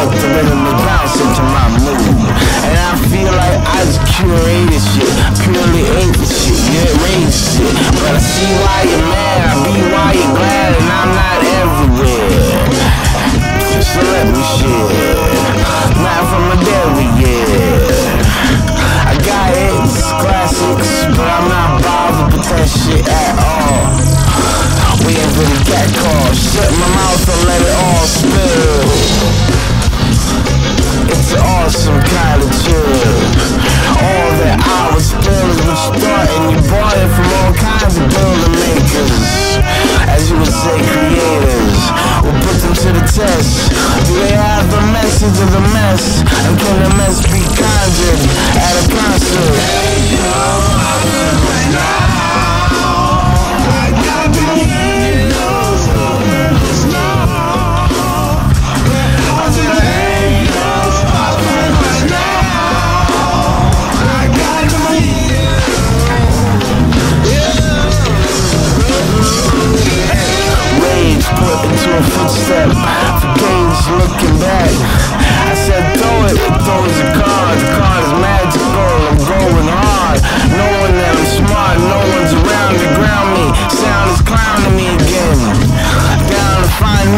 broke the rhythm is bouncing to my mood. And I feel like I just curated shit, purely ancient shit, yeah, race shit. But I see why you're mad, I be why you're glad, and I'm not everywhere. So let me shit, not from a dairy, yeah. I got it, classics, but I'm not bothered with that shit at all. We ain't really that caught, shut my mouth and let it all spill.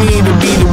Me to be the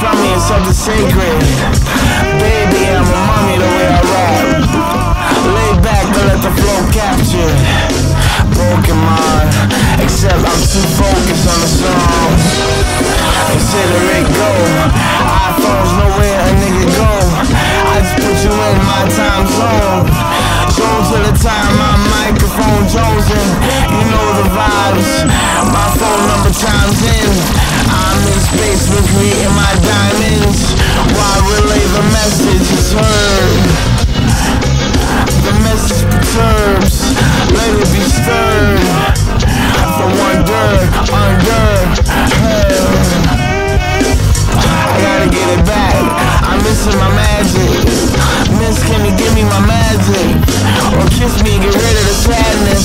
from me, it's something sacred. Baby, I'm a mummy the way I rap. Lay back and let the flow capture. Pokemon, except I'm too focused on the song. While relay the message heard. The. Let it be stirred. Wonder. I gotta get it back. I'm missing my magic. Miss, can you give me my magic? Or kiss me get rid of the sadness?